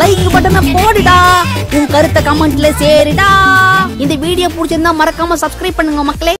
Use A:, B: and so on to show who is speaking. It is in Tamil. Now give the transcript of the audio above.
A: லைக் பட்டனை போடுடா. உன் கருத்தை கமெண்ட்ல சேரிடா. இந்த வீடியோ பிடிச்சிருந்தா மறக்காம சப்ஸ்கிரைப் பண்ணுங்க மக்களே.